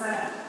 that?